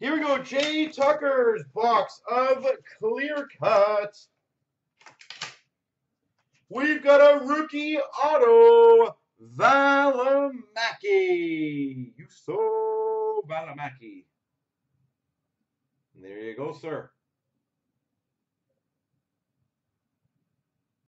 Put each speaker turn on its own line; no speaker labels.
Here we go, Jay Tucker's box of clear cut. We've got a rookie auto, You so Valamaki? There you go, sir.